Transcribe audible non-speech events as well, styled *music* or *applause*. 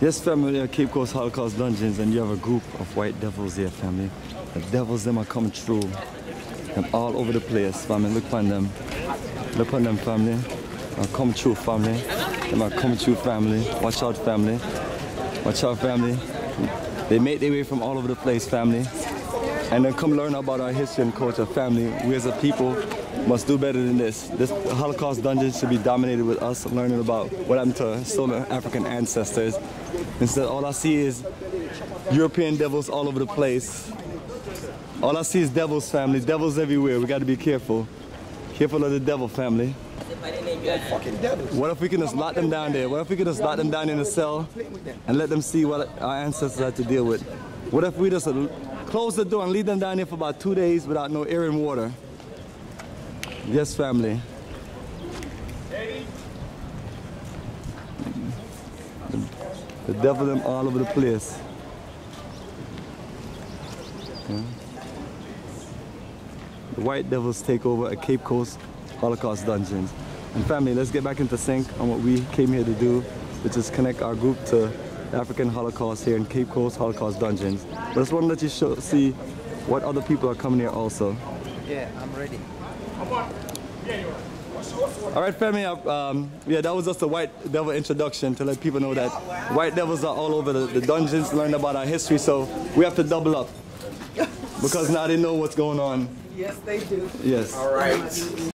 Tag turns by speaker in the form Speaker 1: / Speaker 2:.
Speaker 1: Yes, family, at Cape Coast Holocaust Dungeons, and you have a group of white devils here, family. The devils, them are coming through. Them all over the place, family. Look upon them. Look upon them, family. Are coming through, family. Them are coming through, family. Watch out, family. Watch out, family. They make their way from all over the place, family. And then come learn about our history and culture, family. We as a people must do better than this. This Holocaust dungeon should be dominated with us learning about what happened to stolen African ancestors. Instead, all I see is European devils all over the place. All I see is devils, family. Devils everywhere. We got to be careful. Careful of the devil, family. What if we can just lock them down there? What if we can just lock them down in a cell and let them see what our ancestors had to deal with? What if we just close the door and leave them down there for about two days without no air and water? Yes, family. The devil them all over the place. The white devils take over at Cape Coast Holocaust Dungeons. And family, let's get back into sync on what we came here to do, which is connect our group to the African Holocaust here in Cape Coast Holocaust Dungeons. But I just want to let you show, see what other people are coming here also.
Speaker 2: Yeah, I'm ready. Come on. Yeah, you're watching.
Speaker 1: All right, family. Um, yeah, that was just a white devil introduction to let people know that white devils are all over the, the dungeons, learn about our history. So we have to double up *laughs* because now they know what's going on.
Speaker 2: Yes, they do.
Speaker 1: Yes.
Speaker 2: All right.